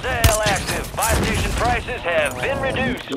sale active. Five station prices have been reduced.